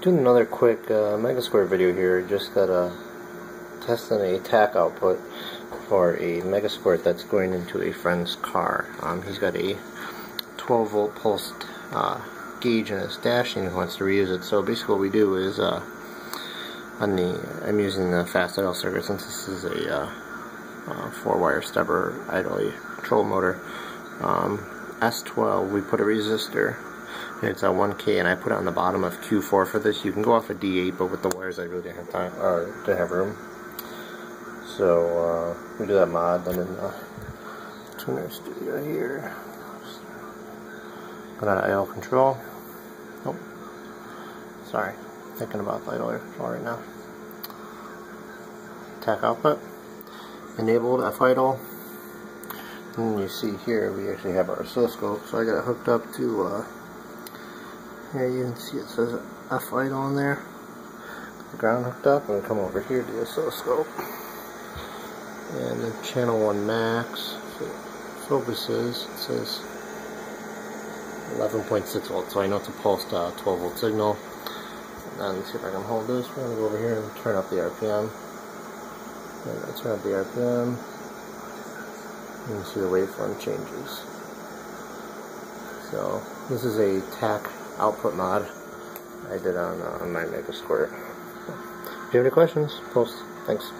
Doing another quick uh, Megasquirt video here. Just got a testing a tach output for a Megasquirt that's going into a friend's car. Um, he's got a 12 volt pulse uh, gauge in his dash and he wants to reuse it. So basically what we do is uh, on the I'm using the fast idle circuit since this is a uh, uh, four wire stepper idle control motor. Um, S12 we put a resistor it's a 1K and I put it on the bottom of Q4 for this. You can go off a of D8 but with the wires I really didn't have time or didn't have room. So uh, we do that mod then in the TunerStudio here. Put on idle control. Oh, sorry, thinking about the idle control right now. Tach output. Enabled F idle. And you see here we actually have our oscilloscope, so I got it hooked up to uh, here you can see it says F light on there. The ground hooked up and come over here to the oscilloscope. And then channel 1 max focuses, it says 11.6 volts, so I know it's a pulsed uh, 12 volt signal. And then see if I can hold this. We're going to go over here and turn up the RPM. And I turn up the RPM. You can see the waveform changes. So this is a tach output mod I did on, uh, on my Megasquirt. If you have any questions, post. Thanks.